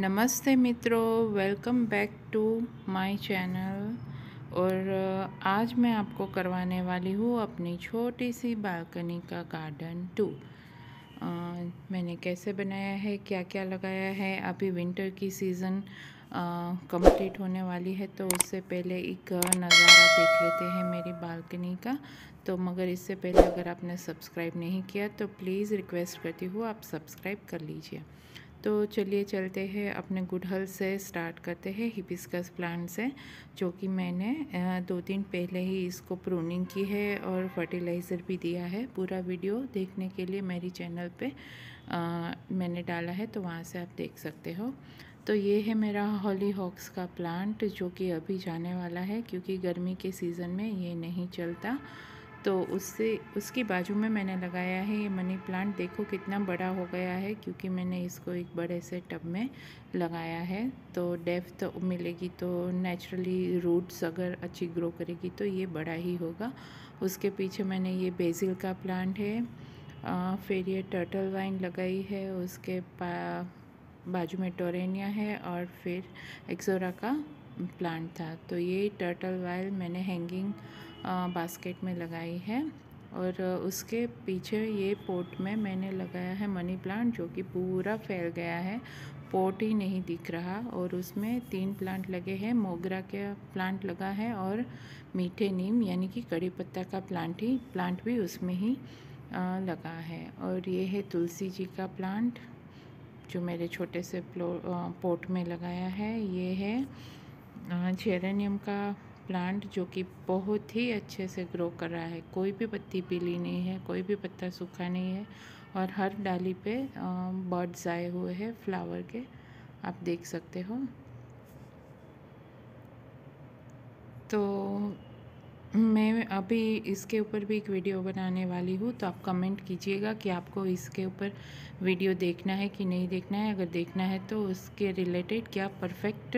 नमस्ते मित्रों welcome back to my channel और आज मैं आपको करवाने वाली हूँ अपनी छोटी सी बालकनी का गार्डन टूर मैंने कैसे बनाया है क्या क्या लगाया है, अभी विंटर की सीज़न कंप्लीट होने वाली है तो उससे पहले एक नज़ारा देख लेते हैं मेरी बालकनी का। तो मगर इससे पहले अगर आपने सब्सक्राइब नहीं किया तो प्लीज़ रिक्वेस्ट करती हूँ आप सब्सक्राइब कर लीजिए। तो चलिए चलते हैं अपने गुड़हल से स्टार्ट करते हैं हिबिस्कस प्लांट से जो कि मैंने दो दिन पहले ही इसको प्रूनिंग की है और फर्टिलाइज़र भी दिया है। पूरा वीडियो देखने के लिए मेरी चैनल पे आ, मैंने डाला है तो वहाँ से आप देख सकते हो। तो ये है मेरा हॉली हॉक्स का प्लांट जो कि अभी जाने वाला है क्योंकि गर्मी के सीज़न में ये नहीं चलता। तो उससे उसकी बाजू में मैंने लगाया है ये मनी प्लांट देखो कितना बड़ा हो गया है क्योंकि मैंने इसको एक बड़े से टब में लगाया है। तो डेप्थ तो मिलेगी तो नेचुरली रूट्स अगर अच्छी ग्रो करेगी तो ये बड़ा ही होगा। उसके पीछे मैंने ये बेसिल का प्लांट है आ, फिर ये टर्टल वाइन लगाई है उसके बाजू में टोरेनिया है और फिर एक्सोरा का प्लांट था। तो ये टर्टल वायल मैंने हैंगिंग बास्केट में लगाई है और उसके पीछे ये पोट में मैंने लगाया है मनी प्लांट जो कि पूरा फैल गया है। पोट ही नहीं दिख रहा और उसमें तीन प्लांट लगे हैं। मोगरा के प्लांट लगा है और मीठे नीम यानी कि कड़ी पत्ता का प्लांट ही प्लांट भी उसमें ही लगा है। और ये है तुलसी जी का प्लांट जो मेरे छोटे से पोट में लगाया है। ये है जेरेनियम का प्लांट जो कि बहुत ही अच्छे से ग्रो कर रहा है। कोई भी पत्ती पीली नहीं है, कोई भी पत्ता सूखा नहीं है और हर डाली पे बर्ड्स आए हुए हैं फ्लावर के। आप देख सकते हो। तो मैं अभी इसके ऊपर भी एक वीडियो बनाने वाली हूँ तो आप कमेंट कीजिएगा कि आपको इसके ऊपर वीडियो देखना है कि नहीं देखना है। अगर देखना है तो उसके रिलेटेड क्या परफेक्ट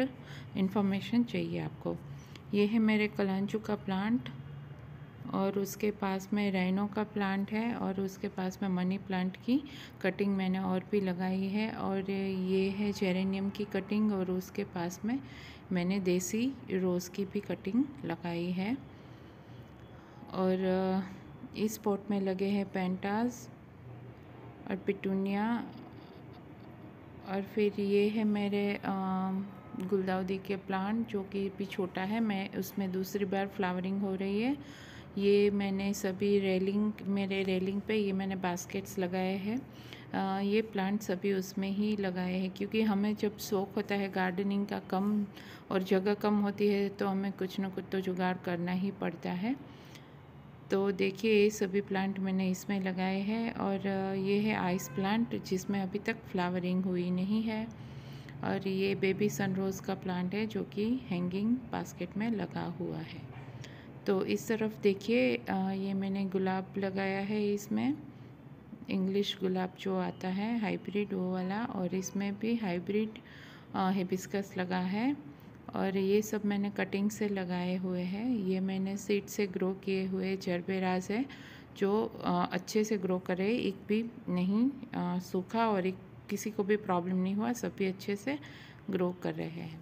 इन्फॉर्मेशन चाहिए आपको। ये है मेरे कलांचू का प्लांट और उसके पास में रैनो का प्लांट है और उसके पास में मनी प्लांट की कटिंग मैंने और भी लगाई है और ये है जेरेनियम की कटिंग और उसके पास में मैंने देसी रोज़ की भी कटिंग लगाई है। और इस पॉट में लगे हैं पेंटास और पिटूनिया और फिर ये है मेरे गुलदाउदी के प्लांट जो कि भी छोटा है। मैं उसमें दूसरी बार फ्लावरिंग हो रही है। ये मैंने सभी रेलिंग, मेरे रेलिंग पे ये मैंने बास्केट्स लगाए हैं। ये प्लांट सभी उसमें ही लगाए हैं क्योंकि हमें जब शौक होता है गार्डनिंग का कम और जगह कम होती है तो हमें कुछ ना कुछ तो जुगाड़ करना ही पड़ता है। तो देखिए, ये सभी प्लांट मैंने इसमें लगाए हैं और ये है आइस प्लांट जिसमें अभी तक फ्लावरिंग हुई नहीं है और ये बेबी सनरोज़ का प्लांट है जो कि हैंगिंग बास्केट में लगा हुआ है। तो इस तरफ़ देखिए ये मैंने गुलाब लगाया है इसमें। इंग्लिश गुलाब जो आता है, हाइब्रिड वो वाला और इसमें भी हाइब्रिड हिबिस्कस लगा है और ये सब मैंने कटिंग से लगाए हुए हैं। ये मैंने सीड से ग्रो किए हुए जरबेराज है, जो अच्छे से ग्रो करे, एक भी नहीं सूखा और एक किसी को भी प्रॉब्लम नहीं हुआ सभी अच्छे से ग्रो कर रहे हैं।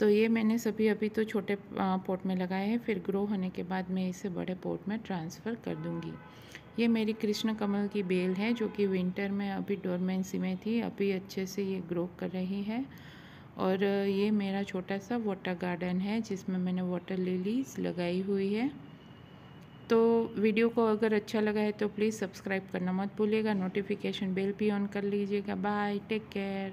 तो ये मैंने सभी अभी तो छोटे पॉट में लगाए हैं, फिर ग्रो होने के बाद मैं इसे बड़े पॉट में ट्रांसफ़र कर दूँगी। ये मेरी कृष्ण कमल की बेल है, जो कि विंटर में अभी डोरमेंसी में थी, अभी अच्छे से ये ग्रो कर रही है। और ये मेरा छोटा सा वाटर गार्डन है, जिसमें मैंने वाटर लिलीज लगाई हुई है। तो वीडियो को अगर अच्छा लगा है तो प्लीज़ सब्सक्राइब करना मत भूलिएगा नोटिफिकेशन बेल भी ऑन कर लीजिएगा। Bye take care